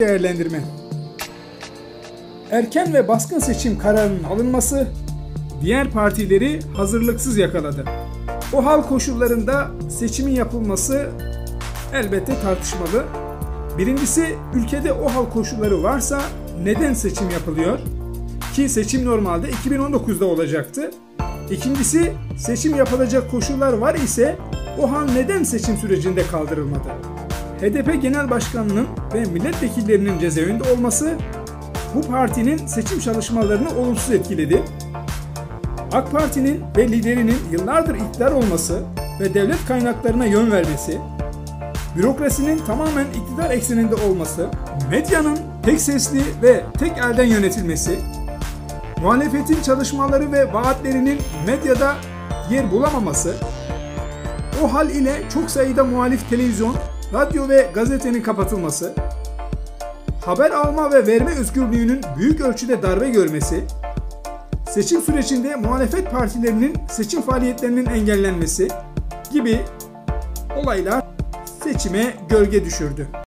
değerlendirme. Erken ve baskın seçim kararının alınması diğer partileri hazırlıksız yakaladı. O hal koşullarında seçimin yapılması elbette tartışmalı. Birincisi ülkede o hal koşulları varsa neden seçim yapılıyor? Ki seçim normalde 2019'da olacaktı. İkincisi seçim yapılacak koşullar var ise o hal neden seçim sürecinde kaldırılmadı? HDP Genel Başkanı'nın ve milletvekillerinin cezaevinde olması bu partinin seçim çalışmalarını olumsuz etkiledi. AK Parti'nin ve liderinin yıllardır iktidar olması ve devlet kaynaklarına yön vermesi, bürokrasinin tamamen iktidar ekseninde olması, medyanın tek sesli ve tek elden yönetilmesi, muhalefetin çalışmaları ve vaatlerinin medyada yer bulamaması, o hal ile çok sayıda muhalif televizyon, radyo ve gazetenin kapatılması, haber alma ve verme özgürlüğünün büyük ölçüde darbe görmesi, seçim sürecinde muhalefet partilerinin seçim faaliyetlerinin engellenmesi gibi olaylar seçime gölge düşürdü.